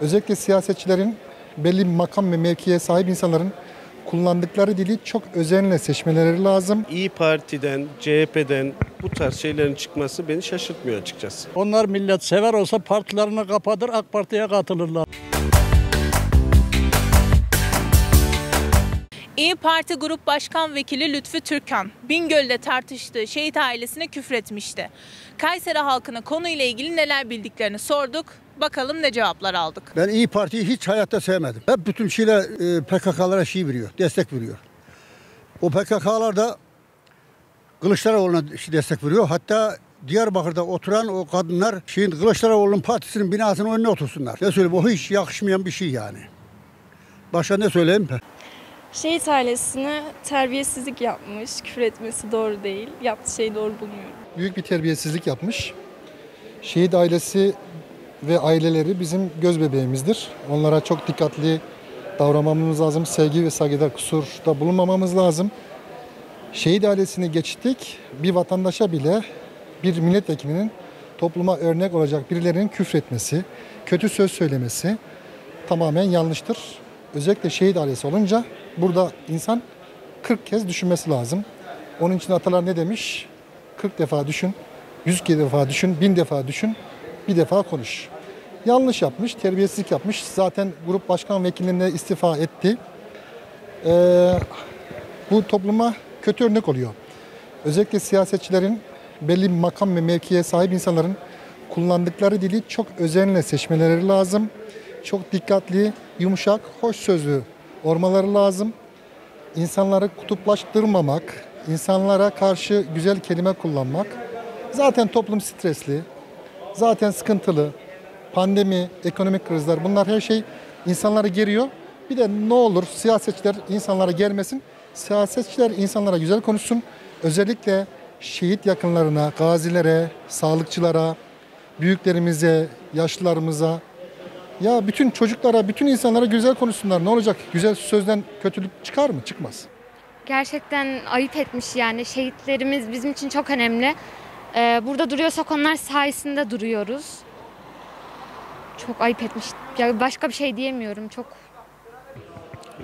Özellikle siyasetçilerin belli bir makam ve mevkiye sahip insanların kullandıkları dili çok özenle seçmeleri lazım. İyi Parti'den, CHP'den bu tarz şeylerin çıkması beni şaşırtmıyor açıkçası. Onlar millet sever olsa partilerini kapatır AK Parti'ye katılırlar. İyi Parti Grup Başkan Vekili Lütfü Türkan, Bingöl'de tartıştığı şehit ailesine küfretmişti. Kayseri halkına konuyla ilgili neler bildiklerini sorduk. Bakalım ne cevaplar aldık. Ben İyi Parti'yi hiç hayatta sevmedim. Hep bütün şeyler e, PKK'lara şey veriyor, destek veriyor. O PKK'lar da Kılıçdaroğlu'na şey destek veriyor. Hatta Diyarbakır'da oturan o kadınlar şeyin Kılıçdaroğlu'nun partisinin binasının önüne otursunlar. Ne söyleyeyim o hiç yakışmayan bir şey yani. Başka ne söyleyeyim? Şehit ailesine terbiyesizlik yapmış. Küfür etmesi doğru değil. Yaptığı şeyi doğru bulmuyorum. Büyük bir terbiyesizlik yapmış. Şehit ailesi ve aileleri bizim göz bebeğimizdir. Onlara çok dikkatli davranmamız lazım. Sevgi ve saygıda kusurda bulunmamamız lazım. Şehit ailesini geçtik. Bir vatandaşa bile bir milletvekilinin topluma örnek olacak birilerinin küfretmesi, kötü söz söylemesi tamamen yanlıştır. Özellikle şehit ailesi olunca burada insan 40 kez düşünmesi lazım. Onun için atalar ne demiş? 40 defa düşün, 100 defa düşün, 1000 defa düşün, bir defa konuş. Yanlış yapmış, terbiyesizlik yapmış. Zaten grup başkan vekilinden istifa etti. Ee, bu topluma kötü örnek oluyor. Özellikle siyasetçilerin belli makam ve mevkiye sahip insanların kullandıkları dili çok özenle seçmeleri lazım. Çok dikkatli, yumuşak, hoş sözlü olmaları lazım. İnsanları kutuplaştırmamak, insanlara karşı güzel kelime kullanmak. Zaten toplum stresli, zaten sıkıntılı. Pandemi, ekonomik krizler bunlar her şey insanları geriyor. Bir de ne olur siyasetçiler insanlara germesin. Siyasetçiler insanlara güzel konuşsun. Özellikle şehit yakınlarına, gazilere, sağlıkçılara, büyüklerimize, yaşlılarımıza, ya bütün çocuklara, bütün insanlara güzel konuşsunlar. Ne olacak? Güzel sözden kötülük çıkar mı? Çıkmaz. Gerçekten ayıp etmiş yani. Şehitlerimiz bizim için çok önemli. Ee, burada duruyorsak onlar sayesinde duruyoruz. Çok ayıp etmiş. Ya başka bir şey diyemiyorum. Çok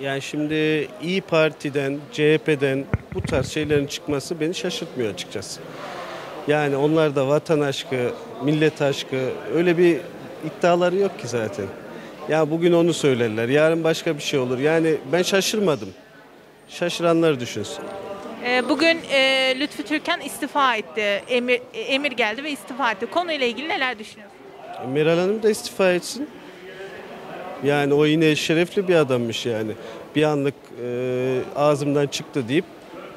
Yani şimdi İyi Parti'den, CHP'den bu tarz şeylerin çıkması beni şaşırtmıyor açıkçası. Yani onlar da vatan aşkı, millet aşkı öyle bir iddiaları yok ki zaten. Ya bugün onu söylerler, yarın başka bir şey olur. Yani ben şaşırmadım. Şaşıranlar düşünsün. Ee, Bugün e, Lütfü Türkan istifa etti. Emir, emir geldi ve istifa etti. Konuyla ilgili neler düşünüyorsunuz? Meral Hanım da istifa etsin. Yani o yine şerefli bir adammış yani. Bir anlık e, ağzımdan çıktı deyip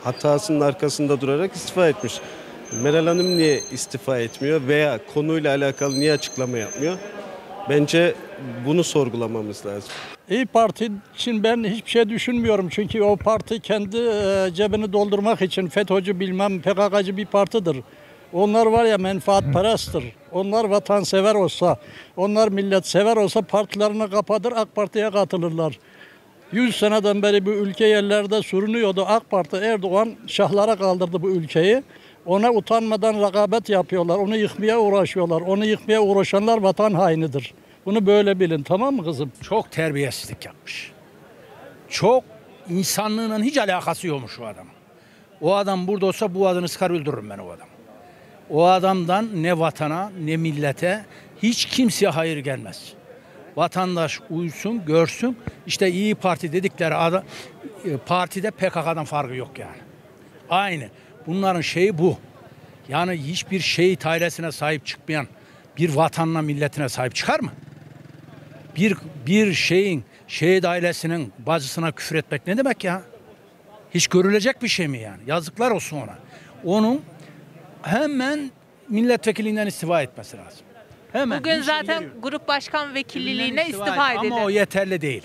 hatasının arkasında durarak istifa etmiş. Meral Hanım niye istifa etmiyor veya konuyla alakalı niye açıklama yapmıyor? Bence bunu sorgulamamız lazım. İyi Parti için ben hiçbir şey düşünmüyorum. Çünkü o parti kendi e, cebini doldurmak için FETÖ'cü bilmem PKK'cı bir partidir. Onlar var ya menfaatperesttir. Onlar vatansever olsa, onlar millet sever olsa partilerini kapatır AK Parti'ye katılırlar. 100 seneden beri bu ülke yerlerde sürünüyordu. AK Parti Erdoğan şahlara kaldırdı bu ülkeyi. Ona utanmadan rekabet yapıyorlar. Onu yıkmaya uğraşıyorlar. Onu yıkmaya uğraşanlar vatan hainidir. Bunu böyle bilin tamam mı kızım? Çok terbiyesizlik yapmış. Çok insanlığının hiç alakası yokmuş o adam. O adam burada olsa bu adını sıkar öldürürüm ben o adam. O adamdan ne vatana ne millete hiç kimseye hayır gelmez. Vatandaş uysun, görsün. İşte iyi Parti dedikleri adam, e, partide PKK'dan farkı yok yani. Aynı. Bunların şeyi bu. Yani hiçbir şehit ailesine sahip çıkmayan bir vatanına milletine sahip çıkar mı? Bir, bir şeyin şehit ailesinin bacısına küfür etmek ne demek ya? Hiç görülecek bir şey mi yani? Yazıklar olsun ona. Onun hemen milletvekilinden istifa etmesi lazım. Hemen. Bugün şey zaten geliyor. grup başkan vekilliğine Elinden istifa et. edildi. Ama o yeterli değil.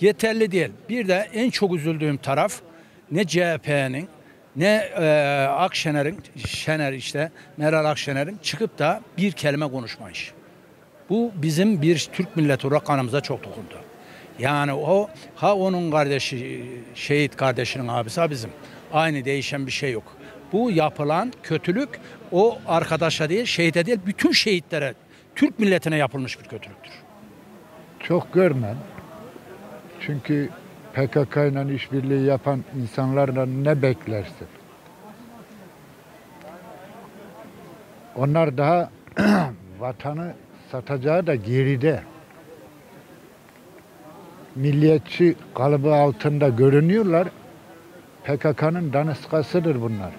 Yeterli değil. Bir de en çok üzüldüğüm taraf ne CHP'nin ne e, Akşener'in, Şener işte Meral Akşener'in çıkıp da bir kelime konuşmayış. Bu bizim bir Türk milleti olarak kanımıza çok dokundu. Yani o ha onun kardeşi şehit kardeşinin abisi ha bizim. Aynı değişen bir şey yok. Bu yapılan kötülük o arkadaşa değil, şehide değil, bütün şehitlere, Türk milletine yapılmış bir kötülüktür. Çok görmem. Çünkü PKK ile işbirliği yapan insanlardan ne beklersin? Onlar daha vatanı satacağı da geride. Milliyetçi kalıbı altında görünüyorlar. PKK'nın danışkasıdır bunlar.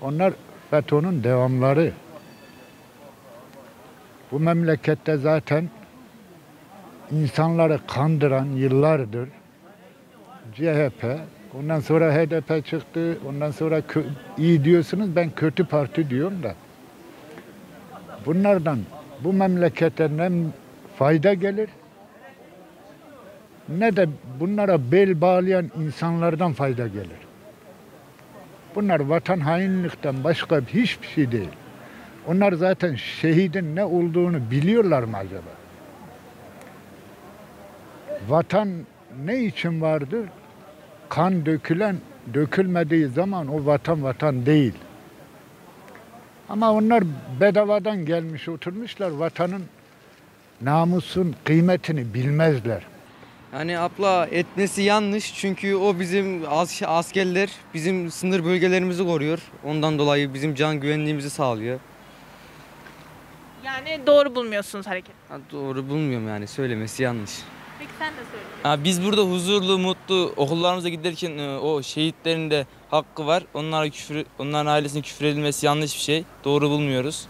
Onlar FETÖ'nün devamları. Bu memlekette zaten insanları kandıran yıllardır CHP, ondan sonra HDP çıktı, ondan sonra iyi diyorsunuz ben kötü parti diyorum da. Bunlardan bu memlekete ne fayda gelir ne de bunlara bel bağlayan insanlardan fayda gelir. Bunlar vatan hainlikten başka hiçbir şey değil. Onlar zaten şehidin ne olduğunu biliyorlar mı acaba? Vatan ne için vardır? Kan dökülen, dökülmediği zaman o vatan vatan değil. Ama onlar bedavadan gelmiş oturmuşlar vatanın namusun kıymetini bilmezler. Yani abla etmesi yanlış çünkü o bizim as- askerler bizim sınır bölgelerimizi koruyor. Ondan dolayı bizim can güvenliğimizi sağlıyor. Yani doğru bulmuyorsunuz hareket. Ha, doğru bulmuyorum yani söylemesi yanlış. Peki sen de söyle. Ha, biz burada huzurlu, mutlu okullarımıza giderken e, o şehitlerin de hakkı var. Onlara küfür, onların ailesine küfür edilmesi yanlış bir şey. Doğru bulmuyoruz.